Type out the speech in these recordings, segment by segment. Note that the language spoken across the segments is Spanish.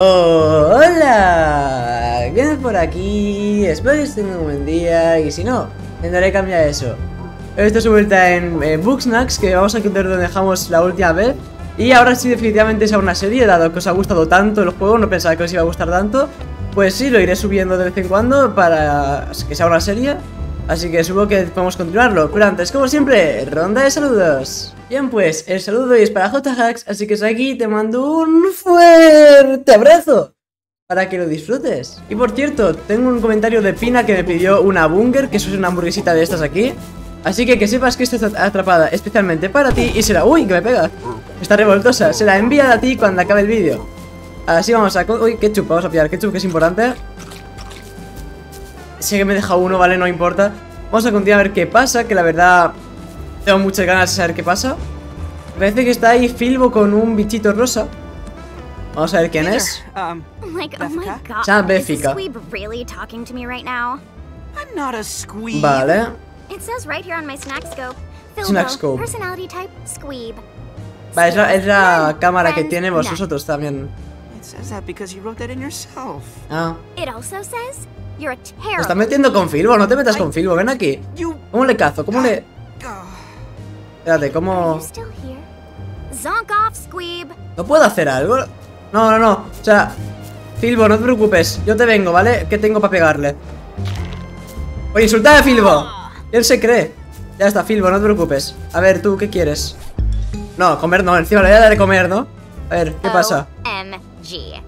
Hola, ¿qué por aquí? Espero que estén un buen día y si no, intentaré cambiar eso. Esto es vuelta en eh, Booksnacks, que vamos a encontrar donde dejamos la última vez. Y ahora sí, definitivamente sea una serie, dado que os ha gustado tanto el juego, no pensaba que os iba a gustar tanto. Pues sí, lo iré subiendo de vez en cuando para que sea una serie. Así que supongo que podemos continuarlo. Pero antes, como siempre, ronda de saludos. Bien, pues el saludo es para JHacks, así que aquí te mando un fuerte abrazo para que lo disfrutes. Y por cierto, tengo un comentario de Pina que me pidió una bunger, que eso es una hamburguesita de estas aquí. Así que que sepas que esta está atrapada especialmente para ti y será... ¡Uy, que me pega! Está revoltosa, se la envía a ti cuando acabe el vídeo. Así vamos a... Uy, ketchup, vamos a pillar ketchup, que es importante. Sé que me deja uno, ¿vale? No importa. Vamos a continuar a ver qué pasa, que la verdad... Tengo muchas ganas de saber qué pasa. Parece que está ahí Filbo con un bichito rosa. Vamos a ver quién es. Um, oh my Beffica? god. Se llama Is this Beffica. squeeb really talking to me right now? I'm not a squeeb. Vale. It says right here on my snack scope. Philbo, Snack scope. Personality type, squeeb. Vale, es la, es la cámara que tiene vosotros también. It says that because you wrote that in yourself. Ah. Me está metiendo con Filbo, no te metas con Filbo, ven aquí. ¿Cómo le cazo? ¿Cómo le...? Espérate, ¿cómo...? ¿No puedo hacer algo? No, no, no. O sea, Filbo, no te preocupes. Yo te vengo, ¿vale? ¿Qué tengo para pegarle? Oye, insulta a Filbo. Él se cree. Ya está, Filbo, no te preocupes. A ver, tú, ¿qué quieres? No, comer no. Encima le voy a dar de comer, ¿no? A ver, ¿qué pasa? OMG.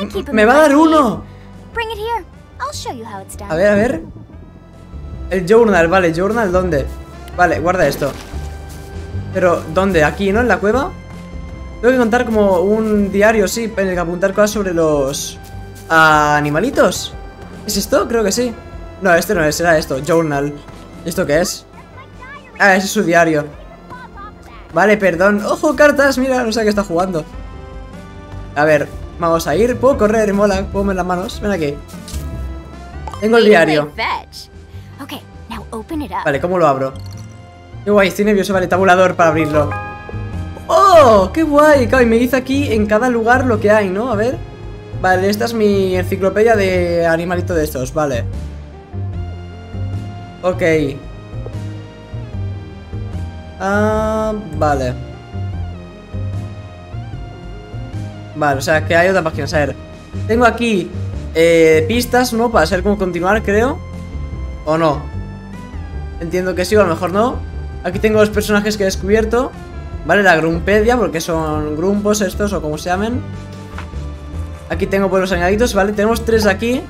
'em Me va a dar uno. A ver, a ver. El journal, vale, journal, ¿dónde? Vale, guarda esto. Pero, ¿dónde? ¿Aquí, no? ¿En la cueva? Tengo que contar como un diario, sí, en el que apuntar cosas sobre los animalitos. ¿Es esto? Creo que sí. No, este no es, será esto, journal. ¿Esto qué es? Ah, ese es su diario. Vale, perdón. ¡Ojo, cartas! Mira, no sé a qué está jugando. A ver, vamos a ir. ¿Puedo correr? Mola, puedo mover las manos. Ven aquí. Tengo el diario. Vale, ¿cómo lo abro? Qué guay, estoy nervioso, vale, tabulador para abrirlo ¡Oh! ¡Qué guay! Claro, y me dice aquí en cada lugar lo que hay, ¿no? A ver Vale, esta es mi enciclopedia de animalito de estos, vale Ok Ah, vale Vale, o sea, que hay otra página, a ver Tengo aquí eh, pistas, ¿no? Para saber cómo continuar, creo ¿O no? Entiendo que sí, o a lo mejor no. Aquí tengo los personajes que he descubierto. Vale, la Grumpedia, porque son grumpos estos o como se llamen. Aquí tengo pues los añadidos, vale. Tenemos tres aquí.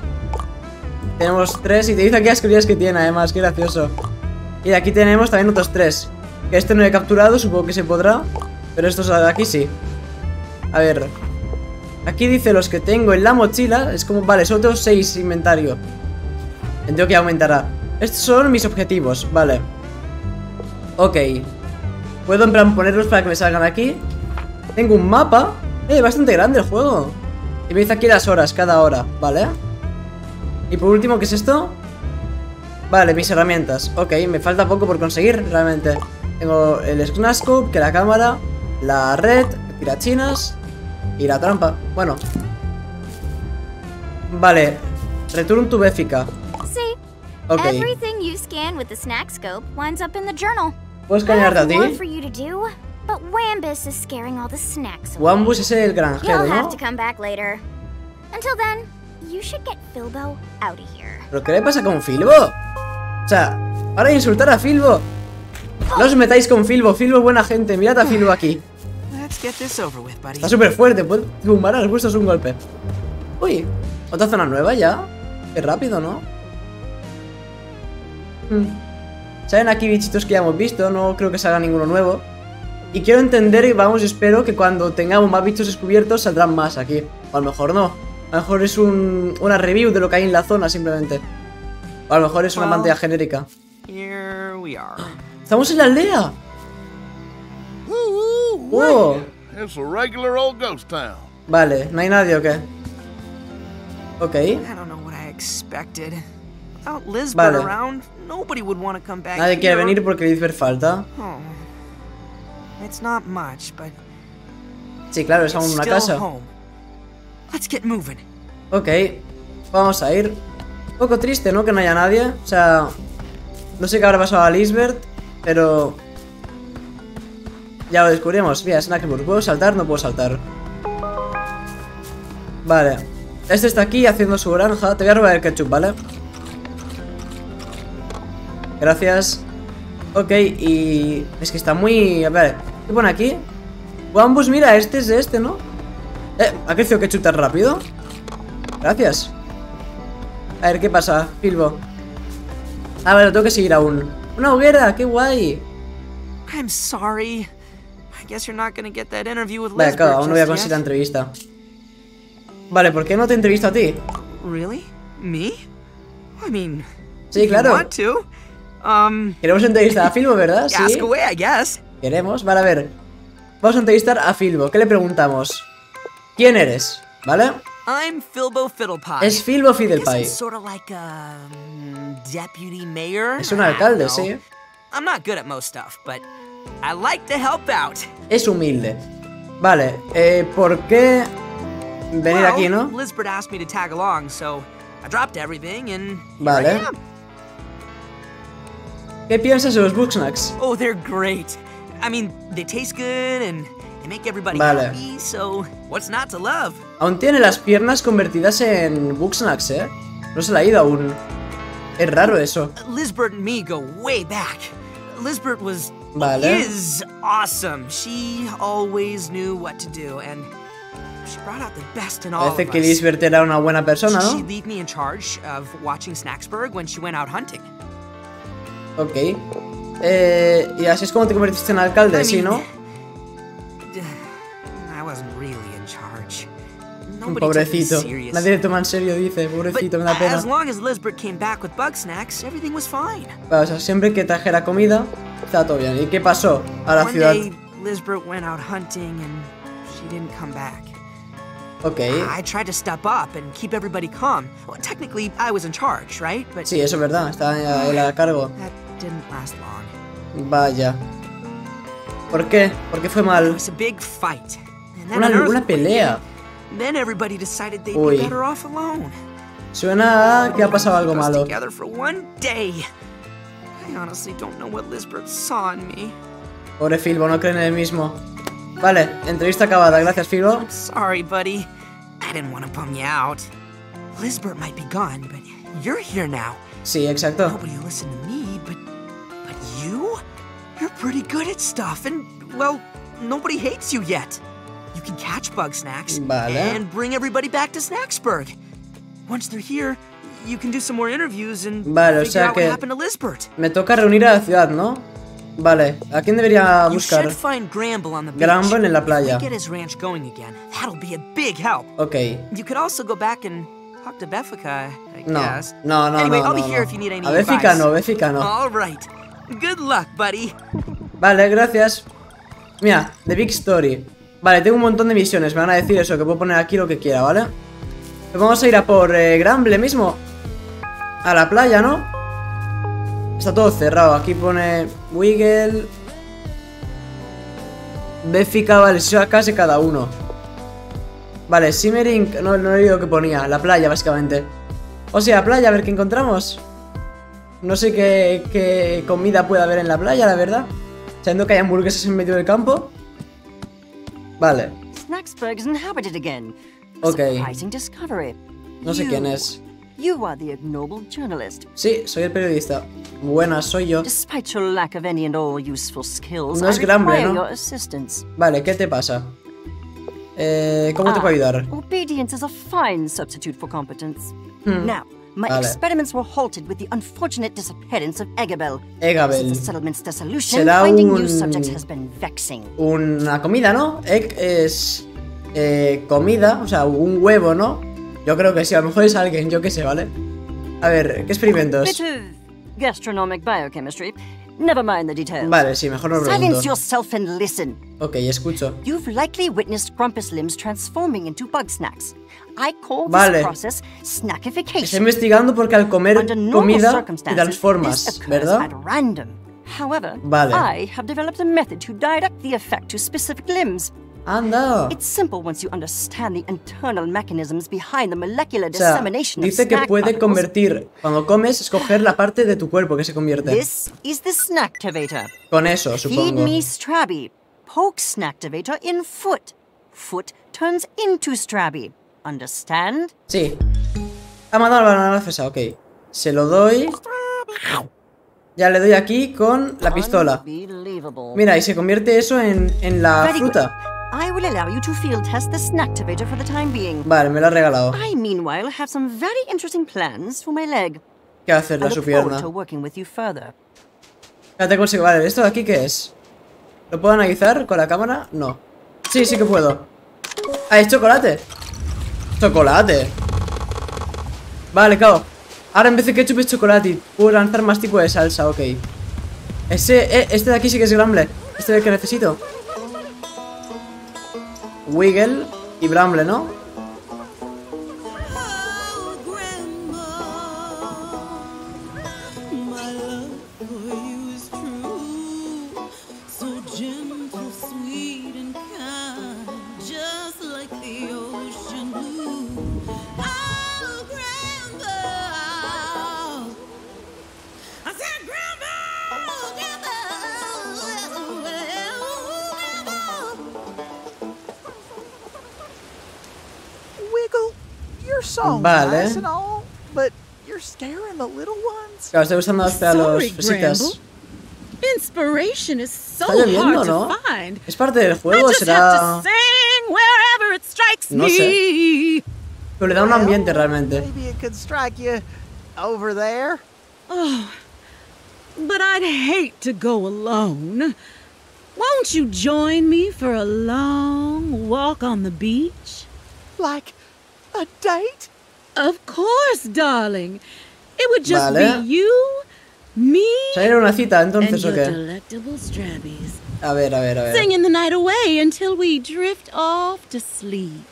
Tenemos tres y te dice aquí las calorías que tiene, además, qué gracioso. Y aquí tenemos también otros tres. Que este no he capturado, supongo que se podrá. Pero estos de aquí sí. A ver. Aquí dice los que tengo en la mochila. Es como, vale, solo tengo seis inventario. Entiendo que aumentará. Estos son mis objetivos, vale. Ok. Puedo en plan ponerlos para que me salgan aquí. Tengo un mapa. Eh, bastante grande el juego. Y me dice aquí las horas, cada hora, ¿vale? Y por último, ¿qué es esto? Vale, mis herramientas. Ok, me falta poco por conseguir, realmente. Tengo el Snascope, que la cámara, la red, tirachinas y la trampa. Bueno. Vale. Return to Béfica. See? Ok. Everything you scan with the snack scope winds up in the journal. ¿Puedes I cañarte a ti? but Wambus is scaring all the snacks away. Wambus es el granjero, You'll have ¿no? to come back later. Until then, you should get out of here. ¿Pero qué le pasa con Filbo? O sea, ahora insultar a Filbo. No os metáis con Filbo, Filbo es buena gente. Mirad a Filbo aquí. Está súper fuerte, puede tumbar a los gustos un golpe. Uy, otra zona nueva ya. Qué rápido, ¿no? Hmm. Salen aquí bichitos que ya hemos visto, no creo que salga ninguno nuevo. Y quiero entender, y vamos, espero que cuando tengamos más bichos descubiertos saldrán más aquí. O a lo mejor no. A lo mejor es un, una review de lo que hay en la zona simplemente. O a lo mejor es una pantalla genérica. Here we are. ¡Estamos en la aldea! Wait. It's a regular old ghost town. Vale, ¿no hay nadie o qué? Ok. I don't know what I expected. Without Lisbeth Vale. around, nobody would want to come back Nadie quiere here. venir porque Lisbeth falta. Oh. It's not much, but Sí, claro, es aún it's una casa. home. Let's get moving. Ok, vamos a ir. Un poco triste, ¿no? Que no haya nadie. O sea, no sé qué habrá pasado a Lisbeth, pero... Ya lo descubrimos. Mira, Snackburg. ¿Puedo saltar? No puedo saltar. Vale. Este está aquí haciendo su granja. Te voy a robar el ketchup, ¿vale? Gracias. Ok, y... Es que está muy... A ver, ¿qué pone aquí? Wambus, mira, este es este, ¿no? Eh, ¿ha crecido ketchup tan rápido? Gracias. A ver, ¿qué pasa, Filbo? Ah, vale, tengo que seguir aún. ¡Una hoguera! ¡Qué guay! I'm sorry. Guess you're not gonna get that interview with Vale, claro, aún no voy a conseguir la entrevista. Vale, ¿por qué no te entrevisto a ti? Really? Me? I mean, Sí, if you claro. want to. Um, Queremos entrevistar a Filbo, ¿verdad? ask Sí. away, I guess. Queremos. Vale, a ver. Vamos a entrevistar a Filbo. ¿Qué le preguntamos? ¿Quién eres? ¿Vale? I'm Philbo Fiddlepie. Es I'm Fiddlepie. sort of like a mm, deputy mayor. Es un alcalde, sí. I'm not good at most stuff, but I like to help out. Es humilde. Vale, eh, ¿por qué venir well, aquí, no? Lisbeth asked me to tag along, so I dropped everything and Vale. ¿Qué piensas de los Booksnacks? Oh, they're great. I mean, they taste good and they make everybody Vale. happy, so what's not to love? Aún tiene las piernas convertidas en Booksnacks, ¿eh? No se la ha ido aún. Es raro eso. Lisbeth and me go way back. Lisbeth was Vale. is awesome. She always knew what to do, and she brought out the best in all Parece que. Lisbeth era una buena persona, ¿no? leave me in charge of watching Snacksburg when she went out hunting. Ok. Eh, y así es como te convertiste en alcalde, I sí, mean, ¿no? I wasn't really in charge. Pobrecito. Nadie le toma en serio, dice. Pobrecito, me da pena. as long as Lisbeth came back with bug snacks, everything was fine. Vale, o sea, siempre que trajera comida, estaba todo bien. ¿Y qué pasó a la One ciudad? day, Lisbeth went out hunting and she didn't come back. Ok. I tried to step up and keep everybody calm. Well, technically, I was in charge, right? But Sí, eso es verdad. Estaba él a cargo. that didn't last long. Vaya. ¿Por qué? ¿Por qué fue It mal? was a big fight. Una, una pelea. Then everybody decided they'd be better off alone. Suena a que ha pasado algo malo. I honestly don't know what Lisbeth saw in me. Pobre Filbo, no cree en él mismo. Vale, entrevista acabada. Gracias, Filbo. I'm sorry, buddy. I didn't want to bum you out. Lisbeth might be gone, but you're here now. Sí, exacto. Nobody will listen to me, but but you? You're pretty good at stuff, and well, nobody hates you yet. You can catch bug snacks Vale. and bring everybody back to Snacksburg. Once they're here, you can do some more interviews and Vale, o sea out que- what happened to Lisbeth. Me toca reunir a la ciudad, ¿no? Vale, ¿a quién debería buscar? Gramble on the. Gramble en la playa. Get his ranch going again, that'll be a big help. Ok. You could also go back and talk to Beffica, I No, guess. no, no, anyway, no, I'll be no, here no. if you need any A Béfica advice. no, Béfica no. All right. Good luck, buddy. Vale, gracias. Mira, The Big Story. Vale, tengo un montón de misiones. Me van a decir eso, que puedo poner aquí lo que quiera, ¿vale? Vamos a ir a por eh, Gramble mismo. A la playa, ¿no? Está todo cerrado. Aquí pone Wiggle. Béfica, vale, si a casa de cada uno. Vale, Simmering, no, no he oído que ponía. La playa, básicamente. O sea, playa, a ver qué encontramos. No sé qué, qué comida puede haber en la playa, la verdad. Sabiendo que hay hamburguesas en medio del campo. Vale, discovery. no sé quién es. You are the ignoble journalist. Sí, soy el periodista. Buenas, soy yo. Despite your lack of any and all useful skills, No es Gramble, ¿no? your assistance. Vale, ¿qué te pasa? Eh, ¿Cómo te Ah, puedo ayudar? Obedience is a fine substitute for competence. Hmm. Now, my Vale. experiments were halted with the unfortunate disappearance of Egabel. Egabel. Since the settlement's dissolution, Será finding un- new subjects has been vexing. Una comida, ¿no? Egg es eh, comida, o sea, un huevo, ¿no? Yo creo que sí, a lo mejor es alguien, yo qué sé, ¿vale? A ver, ¿qué experimentos? Bit of gastronomic biochemistry. Never mind the details. Vale, sí, mejor no Silence pregunto. yourself and listen. Ok, escucho. You've likely witnessed Grumpus limbs transforming into bug snacks. I call this Vale. process Estoy snackification. investigando porque al comer comida te transformas, this ¿verdad? at random. However, Vale. I have developed a method to direct the effect to specific limbs. Anda. It's simple once you understand the internal mechanisms behind the molecular O sea, dissemination dice que puede convertir, cuando comes, escoger la parte de tu cuerpo que se convierte. This is the snacktivator. Con eso, Feed supongo. me Strabby. Poke snacktivator in foot. Foot turns into Strabby. Understand? Sí. Ha mandado la banana fresa, ok. Se lo doy. Ya le doy aquí con la pistola. Mira, y se convierte eso en, en la fruta. I will allow you to field test the snacktivator for the time being. Vale, me lo ha regalado. I, meanwhile, have some very interesting plans for my leg. ¿Qué hacer I la look su pierna? further. Espérate, consigo. Vale, ¿esto de aquí qué es? ¿Lo puedo analizar con la cámara? No. Sí, sí que puedo. Ah, es chocolate. Chocolate. Vale, claro. Ahora en vez de ketchup es chocolate y puedo lanzar más tipo de salsa, ok. Ese, eh, este de aquí sí que es Bramble. Este es el que necesito. Wiggle y Bramble, ¿no? So Vale. nice and all, but you're scaring the little ones. Claro, estoy usando los a los Sorry, fresitas. Gramble. Inspiration is so Está lloviendo, hard ¿no? to find. ¿Es parte del I juego? just ¿Será...? have to sing wherever it strikes No me. Pero le da un ambiente realmente. Maybe it could strike you over there. Oh, but I'd hate to go alone. Won't you join me for a long walk on the beach? Like a date? Of course, darling. It would just Vale. be you, me, ¿Salir una cita and entonces o your qué? delectable Strabbies. A ver, a ver, a ver. Singing the night away until we drift off to sleep.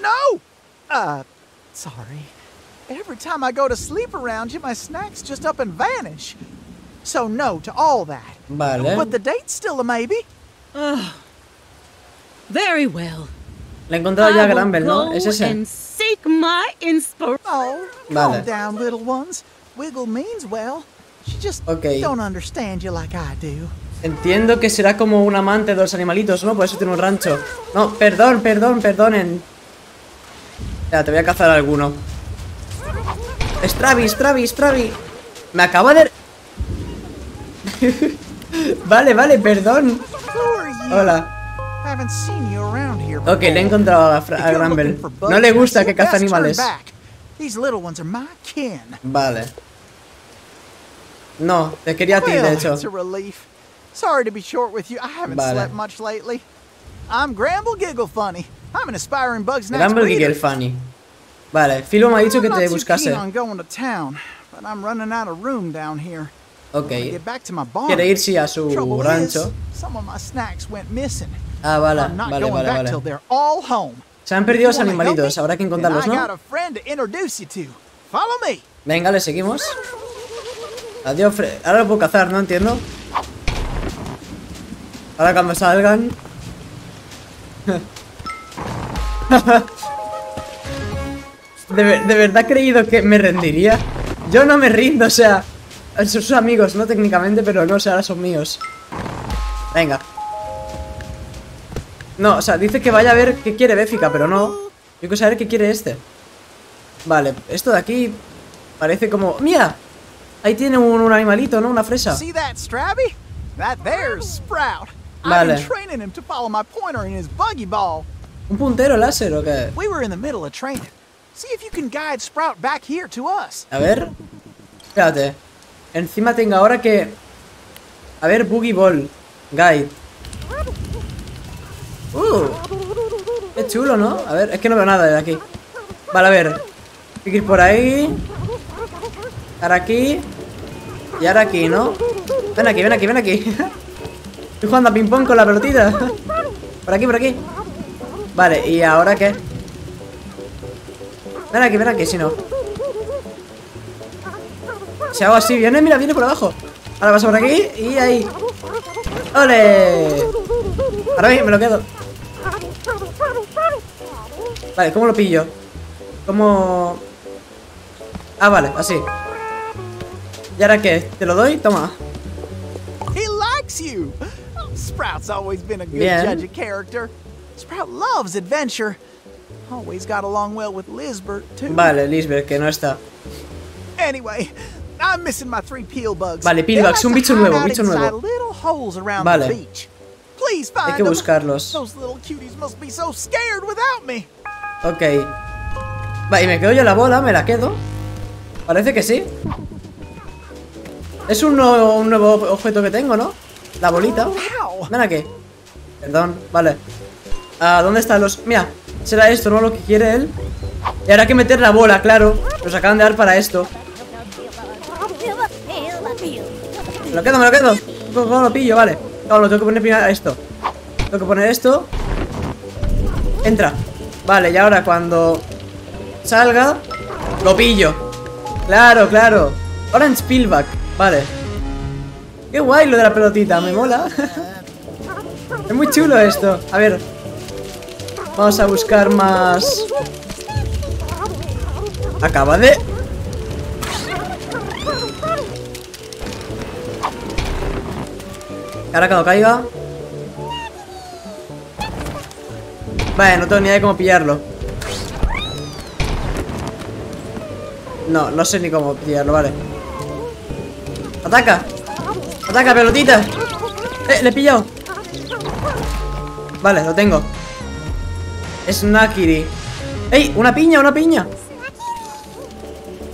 No! Uh, sorry. Every time I go to sleep around you, my snacks just up and vanish. So no to all that. Vale. But the date's still a maybe. Very well. Le he encontrado ya a will ¿no? Es ese. My inspiration. Oh, Vale. calm down, little ones. Wiggle means well. She just Ok. don't understand you like I do. Entiendo que será como un amante de los animalitos, ¿no? Por eso tiene un rancho. No, perdón, perdón, perdonen. Ya, te voy a cazar alguno. Stravi, Stravi, Stravi. Me acaba de... vale, vale, perdón. Hola. Ok, le he encontrado a, a bugs No le gusta que caza animales. back. These little ones are my kin. Vale. No, te quería a ti, de hecho. it's a relief. Sorry to be short with you. I haven't Vale. slept much lately. I'm Gramble Giggle Funny. I'm an aspiring bugs next Granbel breeder. Giggle Funny. Vale, Filo me ha dicho que te buscase. Ok. get back to my barn. Quiere irse a su rancho. some of my snacks went missing. Ah, vale, vale, vale, vale. Se han perdido los animalitos, habrá que encontrarlos, ¿no? Venga, le seguimos. Adiós, Ahora lo puedo cazar, no entiendo. Ahora cuando salgan. ¿De, ver- de verdad he creído que me rendiría? Yo no me rindo, o sea. Son sus amigos, no técnicamente, pero no, o sea, ahora son míos. Venga. No, o sea, dice que vaya a ver qué quiere Béfica, pero no. Yo quiero saber qué quiere este. Vale, esto de aquí parece como... ¡Mira! Ahí tiene un, un animalito, ¿no? Una fresa. Vale. ¿Un puntero láser o qué? A ver. Espérate. Encima tengo ahora que... A ver, Boogie Ball. Guide. Uh. Qué chulo, ¿no? A ver, es que no veo nada de aquí. Vale, a ver. Hay que ir por ahí. Ahora aquí. Y ahora aquí, ¿no? Ven aquí, ven aquí, ven aquí. Estoy jugando a ping-pong con la pelotita. Por aquí, por aquí. Vale, ¿y ahora qué? Ven aquí, ven aquí, si no. Si hago así, viene, mira, viene por abajo. Ahora paso por aquí y ahí. ¡Ole! Ahora bien, me lo quedo. Vale, ¿cómo lo pillo? ¿Cómo...? Ah, vale, así. ¿Y ahora qué? ¿Te lo doy? Toma. Sprout's always been a good Bien. judge of character. Sprout loves adventure. Always got along well with too. Vale, Lisbeth, que no está. Anyway, I'm missing my three peel bugs. Vale, like un bicho nuevo, bicho nuevo. Vale. Hay que buscarlos. Those little cuties must be so scared without me. Ok. Vale, y me quedo yo la bola, me la quedo. Parece que sí. Es un nuevo, un nuevo objeto que tengo, ¿no? La bolita. Ven aquí. Perdón, vale. Ah, ¿dónde están los...? Mira, será esto, ¿no? Lo que quiere él. Y hay que meter la bola, claro. Nos acaban de dar para esto. Me lo quedo, me lo quedo. ¿Cómo lo pillo? Vale. No, lo tengo que poner primero esto. Tengo que poner esto. Entra. Vale, y ahora cuando salga, lo pillo. Claro, claro. Orange Pillback. Vale. Qué guay lo de la pelotita, me mola. es muy chulo esto. A ver. Vamos a buscar más. Acaba de. Ahora cuando caiga. Vale, no tengo ni idea de cómo pillarlo. No, no sé ni cómo pillarlo, vale. ¡Ataca! ¡Ataca, pelotita! ¡Eh, le he pillado! Vale, lo tengo. Es Nakiri. ¡Ey! ¡Una piña, una piña!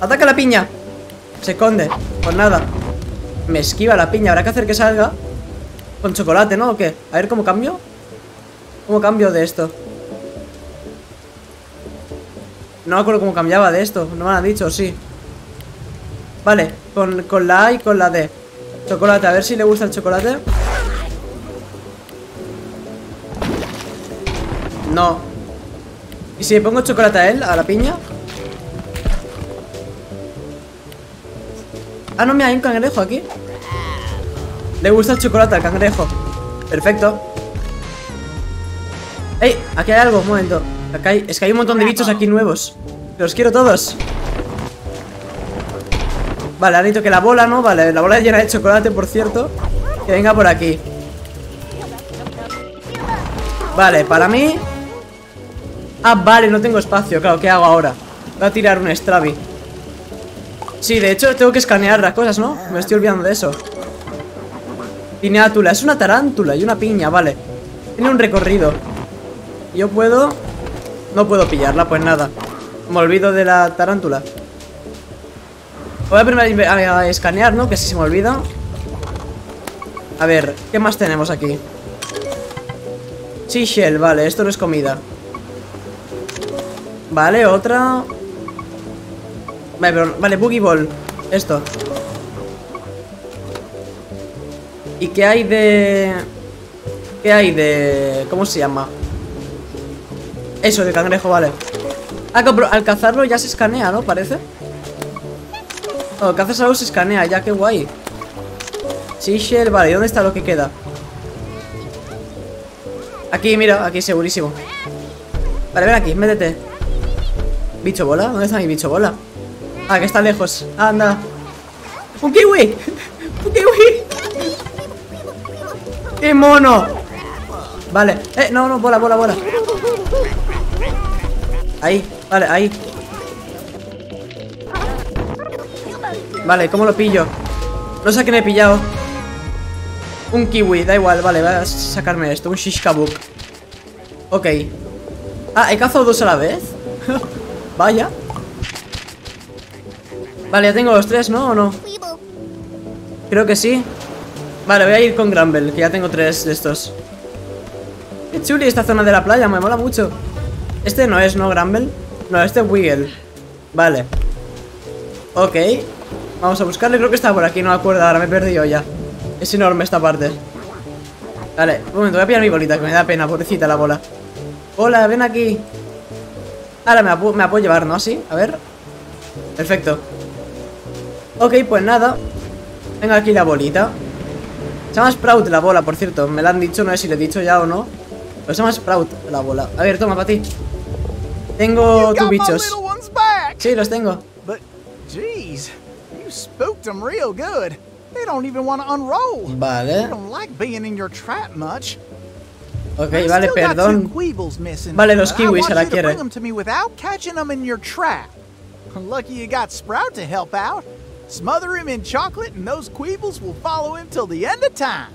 ¡Ataca la piña! Se esconde. Pues nada. Me esquiva la piña. Habrá que hacer que salga. Con chocolate, ¿no? ¿O qué? A ver cómo cambio. ¿Cómo cambio de esto? No me acuerdo cómo cambiaba de esto. No me han dicho, sí. Vale, con, la A y con la D. Chocolate, a ver si le gusta el chocolate. No. ¿Y si le pongo chocolate a él, a la piña? Ah, no, mira, hay un cangrejo aquí. Le gusta el chocolate al cangrejo. Perfecto. ¡Ey! Aquí hay algo, un momento. Es que hay un montón de bichos aquí nuevos. Los quiero todos. Vale, ahora necesito que la bola, ¿no? Vale, la bola llena de chocolate, por cierto. Que venga por aquí. Vale, para mí. Ah, vale, no tengo espacio. Claro, ¿qué hago ahora? Voy a tirar un Strabi. Sí, de hecho tengo que escanear las cosas, ¿no? Me estoy olvidando de eso. Pineátula, es una tarántula y una piña, vale. Tiene un recorrido. Yo puedo... No puedo pillarla, pues nada. Me olvido de la tarántula. Voy a primero a, escanear, ¿no? Que si se me olvida. A ver, ¿qué más tenemos aquí? Seashell, vale, esto no es comida. Vale, otra. Vale, pero, vale, Boogie Ball. Esto. ¿Y qué hay de...? ¿Qué hay de...? ¿Cómo se llama? Eso, de cangrejo, vale. Ah, al cazarlo ya se escanea, ¿no? Parece. Oh, cazas algo se escanea, ya, qué guay. Seashell, vale, ¿y dónde está lo que queda? Aquí, mira, aquí segurísimo. Vale, ven aquí, métete. ¿Bicho bola? ¿Dónde está mi bicho bola? Ah, que está lejos. Anda. ¡Un kiwi! ¡Un kiwi! ¡Qué mono! Vale. Eh, no, no, bola, bola, bola. Ahí, vale, ahí. Vale, ¿cómo lo pillo? No sé a quién he pillado. Un kiwi, da igual, vale, voy a sacarme esto, un shish kabuk. Ok. Ah, he cazado dos a la vez. Vaya. Vale, ya tengo los tres, ¿no? ¿O no? Creo que sí. Vale, voy a ir con Granbel, que ya tengo tres de estos. Qué chuli esta zona de la playa, me mola mucho. Este no es, ¿no, Granbel? No, este es Wiggle. Vale. Ok. Vamos a buscarle, creo que está por aquí, no me acuerdo, ahora me he perdido ya. Es enorme esta parte. Vale, un momento, voy a pillar mi bolita, que me da pena, pobrecita la bola. Hola, ven aquí. Ahora me la, me puedo llevar, ¿no? Así, a ver. Perfecto. Ok, pues nada. Tengo aquí la bolita. Se llama Sprout la bola, por cierto. Me la han dicho, no sé si le he dicho ya o no. Pero se llama Sprout la bola. A ver, toma, para ti. Tengo tus bichos. Sí, los tengo. They Vale. Ok, vale, perdón. Vale, los kiwis se la you to quiere. bring them to me without catching them in your trap. Lucky you got Sprout to help out. Smother him in chocolate, and those Queebles will follow him till the end of time.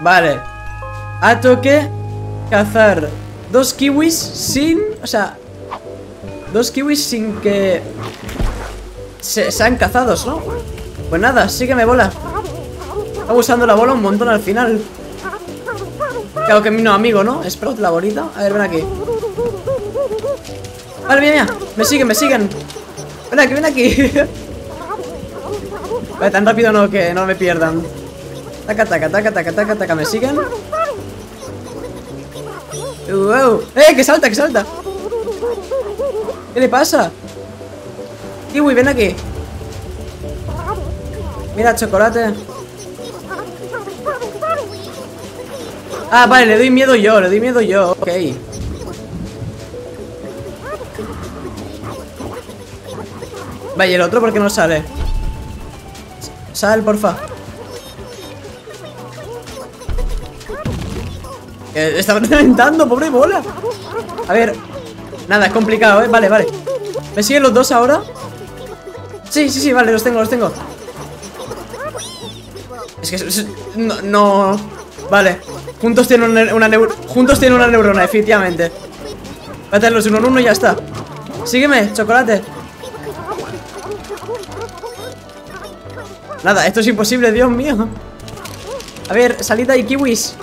Vale. A toque cazar dos kiwis sin. O sea. Dos kiwis sin que. Se, sean cazados, ¿no? Pues nada, sígueme, bola. Está usando la bola un montón al final. Claro que no amigo, ¿no? Sprout, la bolita. A ver, ven aquí. Vale, mira, mira. Me siguen, me siguen. Ven aquí, ven aquí. Vale, tan rápido no, que no me pierdan. Taca, taca, taca, taca, taca, taca, ¿me siguen? Wow. ¡Eh, que salta, que salta! ¿Qué le pasa? Kiwi, ven aquí. Mira, chocolate. Ah, vale, le doy miedo yo, le doy miedo yo. Ok. ¿y el otro por qué no sale? Sal, porfa. Eh, está reventando, pobre bola. A ver. Nada, es complicado, ¿eh? Vale, vale. ¿Me siguen los dos ahora? Sí, sí, sí, vale, los tengo, los tengo. Es que... no, no... Vale. Juntos tienen una, una Juntos tienen una neurona, efectivamente. Voy a uno en uno y ya está. Sígueme, chocolate. Nada, esto es imposible, Dios mío. A ver, salida y kiwis.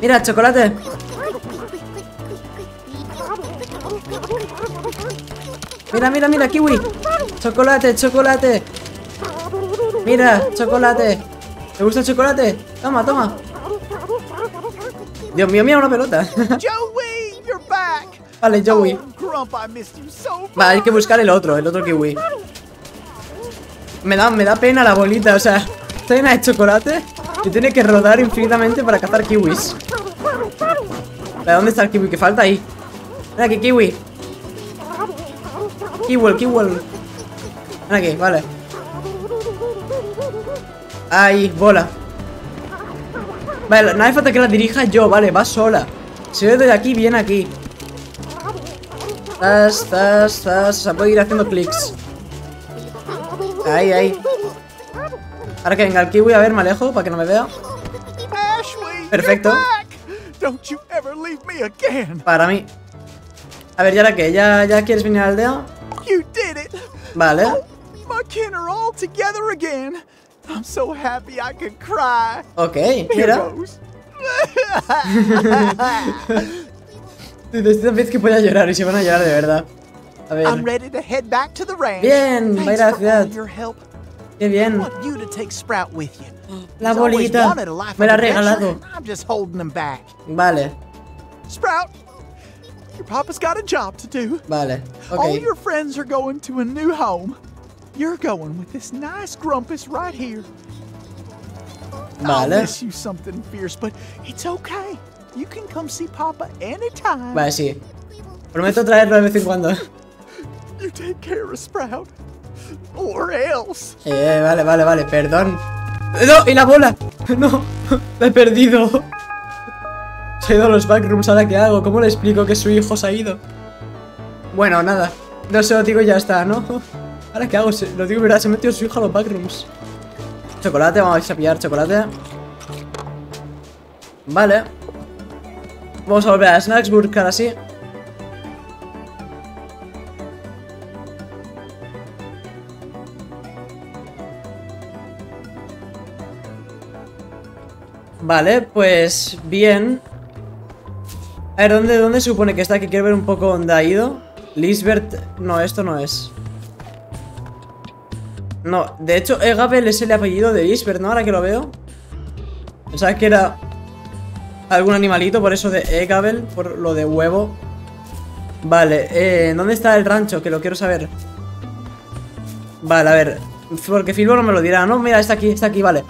Mira, chocolate. Mira, mira, mira, kiwi. Chocolate, chocolate. Mira, chocolate. ¿Te gusta el chocolate? Toma, toma. Dios mío, mira una pelota. Joey, you're back. vale, Joey. Oh, much. Vale, hay que buscar el otro, el otro kiwi. Me da, me da pena la bolita, o sea, está llena de chocolate y tiene que rodar infinitamente para cazar kiwis. ¿dónde está el kiwi? Que falta ahí. Ven aquí, kiwi. Kiwel, kiwel. Ven aquí, vale. Ahí, bola. Vale, no hace falta que la dirija yo, vale, va sola. Si yo de aquí, viene aquí. Zas, zas, zas. O sea, puedo ir haciendo clics. Ahí, ahí. Ahora que venga el kiwi, a ver, me alejo para que no me vea. Perfecto. Para mí. A ver, ¿y ahora qué? ¿Ya, ya quieres venir a la aldea? You did it. Vale. My kin are all together again. I'm so happy I could cry. Ok, mira. Heroes. Desde esta vez que voy a llorar y se van a llorar de verdad. A I'm ver. ready to head back to the ranch. Bien, va a ir a la ciudad. your help. Qué I bien. want you to take Sprout with you. La bolita. Me la ha regalado. and I'm just holding him back. Vale, Sprout, your papa's got a job to do. vale. All your friends are going to a new home. You're going with this nice Grumpus right here. Vale. I'll miss you something fierce, but it's okay. You can come see Papa anytime. Vale, sí. Prometo traerlo de vez en cuando. You take care of Sprout. Or else. Eh, vale, vale, vale, perdón. ¡No! ¡Y la bola! ¡No! ¡La he perdido! Ha ido a los backrooms, ¿ahora qué hago? ¿Cómo le explico que su hijo se ha ido? Bueno, nada. No se lo digo y ya está, ¿no? ¿Ahora qué hago? Lo digo, ¿verdad? Se ha metido su hijo a los backrooms. Chocolate, vamos a pillar chocolate. Vale. Vamos a volver a Snacksburg ahora sí. Vale, pues bien. A ver, ¿dónde, ¿dónde se supone que está? Que quiero ver un poco dónde ha ido. Lisbeth... No, esto no es. No, de hecho, Egabel es el apellido de Lisbeth, ¿no? Ahora que lo veo. Pensaba que era algún animalito, por eso de Egabel, por lo de huevo. Vale, eh, ¿dónde está el rancho? Que lo quiero saber. Vale, a ver. Porque Filbo no me lo dirá, ¿no? Mira, está aquí, está aquí, vale.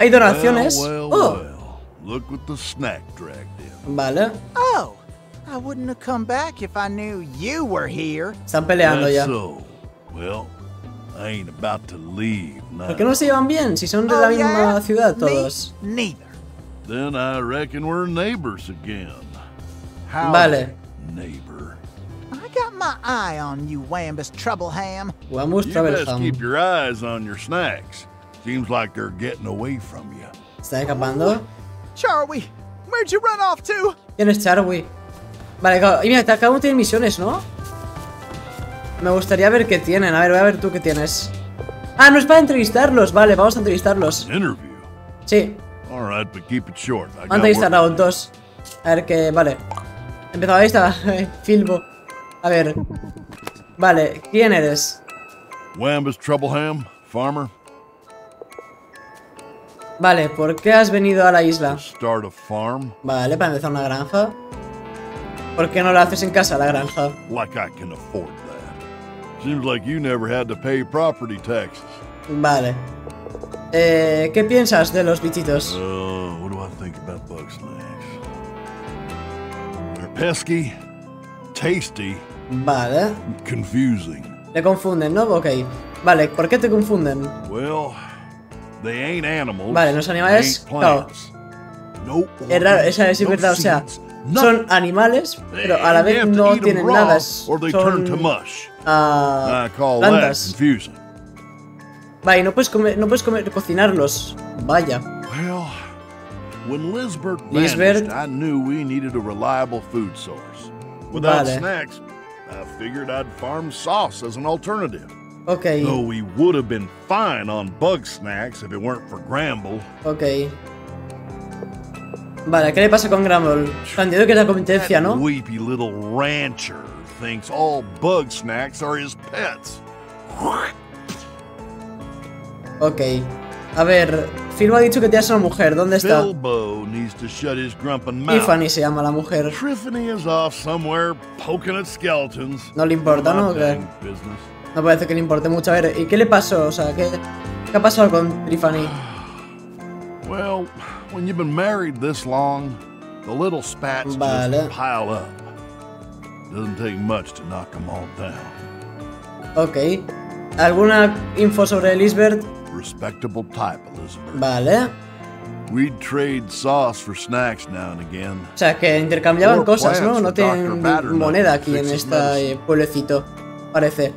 Hay donaciones. Well, well, Oh, well. Look what the snack. Vale. Oh, I wouldn't have come back if I knew you were here. Están peleando That's ya. so. Well, I ain't about to leave now. ¿Por qué no se llevan bien? Si son de la Oh, misma yeah? ciudad Me todos. neither. Then I reckon we're neighbors again. How Vale. neighbor? I got my eye on you, Wambus Troubleham. Vamos You best Travelham. keep your eyes on your snacks. Seems like they're getting away from you. Está escapando. Charlie, where'd you run off to? ¿Quién es Charwi? Vale, claro. Y mira, cada uno tiene misiones, ¿no? Me gustaría ver qué tienen. A ver, voy a ver tú qué tienes. Ah, no es para entrevistarlos. Vale, vamos a entrevistarlos. Interview. Sí, All right, but keep it short. I vamos a entrevistar a los dos. A ver qué. Vale. Empezaba ahí, está. Filbo. A ver. Vale, ¿quién eres? Wambus Troubleham, farmer, Vale, ¿por qué has venido a la isla? Vale, para empezar una granja. ¿Por qué no la haces en casa, la granja? Vale. Eh, ¿Qué piensas de los bichitos? Uh, pesky, tasty, Vale. confusing. Le confunden, ¿no? Ok. Vale, ¿por qué te confunden? Well, they ain't animals. Vale, los animales, claro. Es raro, esa es verdad, o sea, son animales, pero a la vez no tienen nada. Or they turn to Son call plantas. Vale, no puedes comer, no puedes comer, cocinarlos. Vaya. Well, when Lisbeth Lisbeth? vanished, I knew we needed a reliable food source. Without Vale. snacks, I figured I'd farm sauce as an alternative. Ok, Though we would have been fine on bug snacks if it weren't for Gramble. ok. Vale, ¿qué le pasa con Gramble? Entiendo que es la competencia, ¿no? weepy little rancher thinks all bug snacks are his pets. Ok. A ver, Phil ha dicho que tienes una mujer. ¿Dónde está? Bilbo needs to shut his grumpin' mouth. Tiffany se llama la mujer. Is off somewhere poking at skeletons. No le importa, ¿no? ¿Qué? business. No parece que le importe mucho. A ver, ¿y qué le pasó? O sea, ¿qué, qué ha pasado con Tiffany? Well, when you've been married this long, the little spats Vale. just pile up. Doesn't take much to knock them all down. Ok. ¿Alguna info sobre Lisbeth? Respectable type, Elizabeth. Vale. We'd trade sauce for snacks now and again. O sea, que intercambiaban cosas, ¿no? No tienen moneda aquí en este pueblecito. Parece.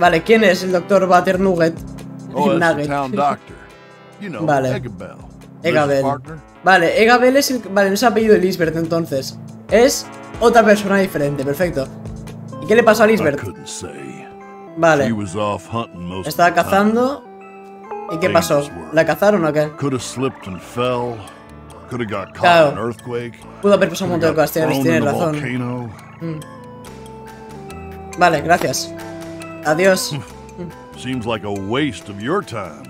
Vale, ¿quién es el doctor Butternugget? Oh, Nugget. You know, Vale. Egabel. Vale, Egabel es el. Vale, no es el apellido de Lisbeth entonces. Es otra persona diferente, perfecto. ¿Y qué le pasó a Lisbeth? Vale, estaba cazando. ¿Y qué pasó? ¿La cazaron o qué? Claro. Pudo haber pasado un montón de cosas, tienes, razón. volcano. Vale, gracias. Adiós. Seems like a waste of your time.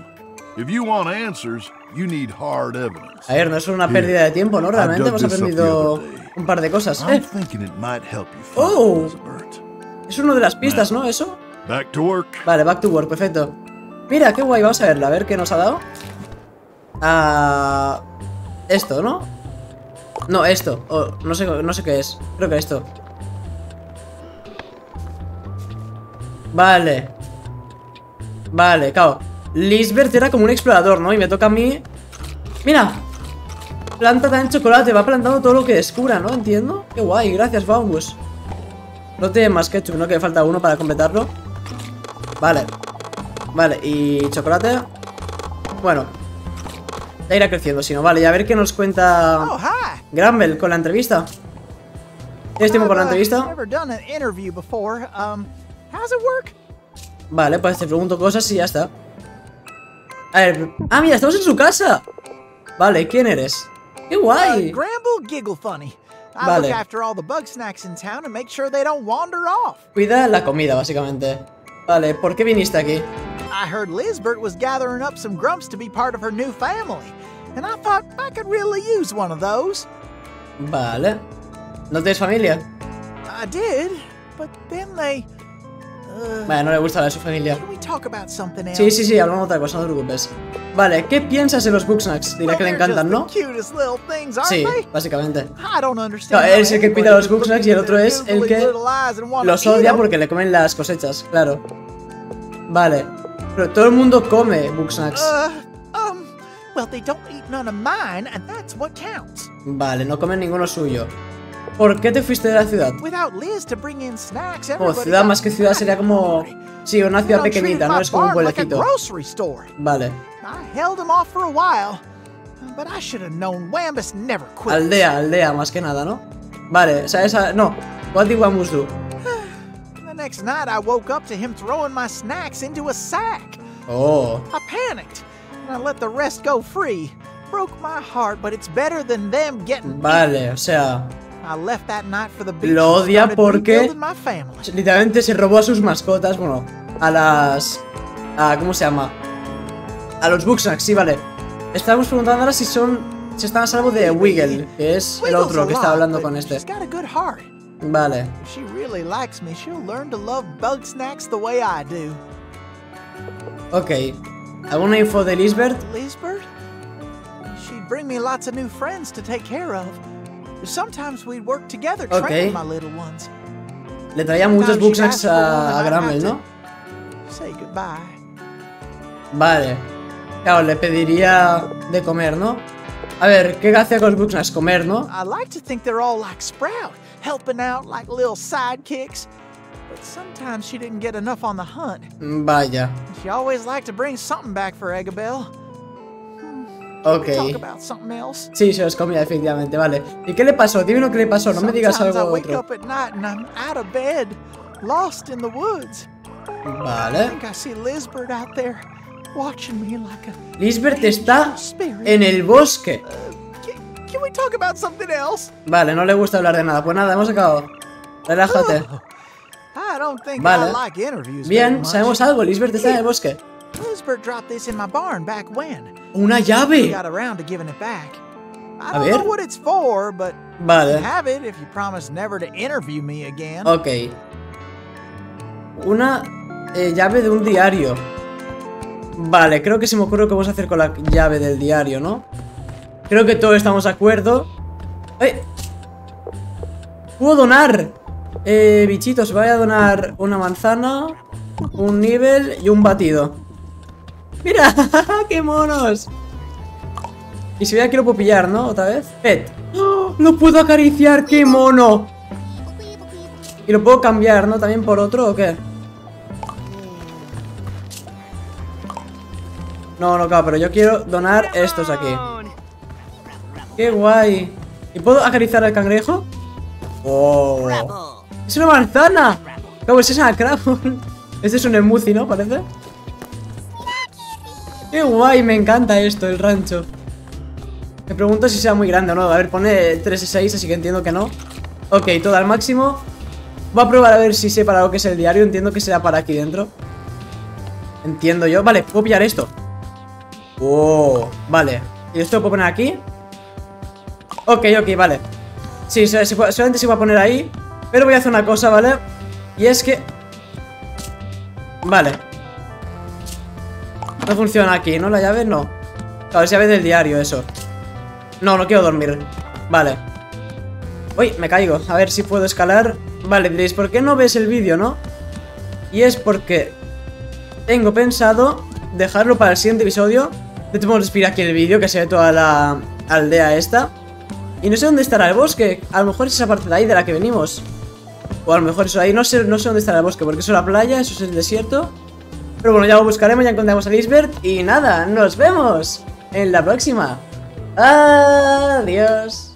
If you want answers, you need hard evidence. A ver, no es una pérdida de tiempo, ¿no? Realmente hemos aprendido un par de cosas. Eh, Oh. Es uno de las pistas, ¿no? Eso. Back to work. Vale, back to work, perfecto. Mira, qué guay, vamos a verla, a ver qué nos ha dado. Ah, esto, ¿no? No, esto. o no, sé, no sé qué es. Creo que esto. Vale. Vale, claro. Lisbeth era como un explorador, ¿no? Y me toca a mí... ¡Mira! Planta también chocolate, va plantando todo lo que descubra, ¿no? Entiendo. Qué guay, gracias, Bambus. No tiene más ketchup, ¿no? Que falta uno para completarlo. Vale. Vale, y chocolate. Bueno. Ya irá creciendo, si no. Vale, y a ver qué nos Oh, cuenta hi. Granville con la entrevista. ¿Tienes tiempo con la uh, entrevista? Never done an interview before. How's it work? Vale, pues te pregunto cosas y ya está. A ver. Ah, mira, estamos en su casa. Vale, ¿quién eres? ¡Qué Uh, guay! Gramble Giggle Funny. I Vale. look after all the bug snacks in town and make sure they don't wander off. Cuida la comida, básicamente. Vale, ¿por qué viniste aquí? I heard Lizbert was gathering up some grumps to be part of her new family, and I thought I could really use one of those. Vale. ¿No tienes familia? I did, but then they. Vale, no le gusta la de su familia. Sí, sí, sí, hablamos de otra cosa, no te preocupes. Vale, ¿qué piensas de los Booksnacks? Dirá Well, que le encantan, ¿no? Sí, básicamente. No, él es el que cuida los Booksnacks y el otro es el que Los odia porque le comen las cosechas, claro. Vale. Pero todo el mundo come Booksnacks. Uh, um. Vale, no comen ninguno suyo. ¿Por qué te fuiste de la ciudad? Como ciudad más que ciudad sería como... Sí, una ciudad pequeñita, no es como un pueblecito. Vale. I held him off for a while, but I should have known Wambus never quits. Aldea, aldea, más que nada, ¿no? Vale, o sea, esa... No. What did Wamus do? The next night, I woke up to him throwing my snacks into a sack. Oh. I panicked, and I let the rest go free. Broke my heart, but it's better than them getting. Vale, o sea... I left that night for the beach. Lo odia porque- rebuilding my family. Literalmente se robó a sus mascotas, bueno, a las... A, ¿Cómo se llama? A los Booksnacks, sí, vale. Estábamos preguntando ahora si son... Si están a salvo de Wiggle, que es el otro que está hablando con este. Vale. If she really likes me, she'll learn to love bug snacks the way I do. Ok. ¿Alguna info de Lisbeth? Lisbeth? She'd bring me lots of new friends to take care of. Sometimes we'd work together Okay. training my little ones. Le traía muchos Sometimes she'd Booksnacks ask for one a, a Grammel, ¿no? Say goodbye. Vale. Claro, le pediría de comer, ¿no? A ver, ¿qué hacía con los Booksnacks? Comer, ¿no? I like to think they're all like Sprout, helping out like little sidekicks. But sometimes she didn't get enough on the hunt. Mm, vaya. She always liked to bring something back for Eggabell. Ok. Sí, se los comía, efectivamente, vale. ¿Y qué le pasó? Dime lo que le pasó, no me digas algo otro. Vale. Lisbeth está en el bosque. Else? Vale, no le gusta hablar de nada. Pues nada, hemos acabado. Relájate. Vale. Bien, sabemos algo. Lisbeth está en el bosque. Lizbert dropped this in my barn back when. Una llave. got around to giving it back. I don't know what it's for, but you Vale. have it if you promise never to interview me again. Ok. Una eh, llave de un diario. Vale, creo que se me ocurre qué vamos a hacer con la llave del diario, ¿no? Creo que todos estamos de acuerdo. ¡Eh! ¡Puedo donar! Eh, bichitos, voy a donar una manzana, un nivel y un batido. ¡Mira! ¡Qué monos! Y si voy aquí lo puedo pillar, ¿no? Otra vez. Pet. ¡Oh! ¡Lo puedo acariciar! ¡Qué mono! ¿Y lo puedo cambiar, no? ¿También por otro o qué? No, no, claro, pero yo quiero donar estos aquí. ¡Qué guay! ¿Y puedo acariciar al cangrejo? ¡Oh! ¡Es una manzana! ¿Cómo es esa Crabble? Este es un smoothie, ¿no? Parece. ¡Qué guay! Me encanta esto, el rancho. Me pregunto si sea muy grande o no. A ver, pone 3 y 6, así que entiendo que no. Ok, todo al máximo. Voy a probar a ver si sé para lo que es el diario. Entiendo que será para aquí dentro. Entiendo yo. Vale, puedo pillar esto. Oh, vale. ¿Y esto lo puedo poner aquí? Ok, ok, vale. Sí, solamente se va a poner ahí. Pero voy a hacer una cosa, ¿vale? Y es que... Vale. No funciona aquí, ¿no? La llave no. Claro, es llave del diario, eso. No, no quiero dormir. Vale. Uy, me caigo. A ver si puedo escalar. Vale, diréis, ¿por qué no ves el vídeo, no? Y es porque tengo pensado dejarlo para el siguiente episodio. De modos, respira aquí el vídeo, que se ve toda la aldea esta. Y no sé dónde estará el bosque. A lo mejor es esa parte de ahí de la que venimos. O a lo mejor eso ahí. No sé, no sé dónde estará el bosque, porque eso es la playa, eso es el desierto. Pero bueno, ya lo buscaremos, ya encontramos a Lisbeth. Y nada, nos vemos en la próxima. Adiós.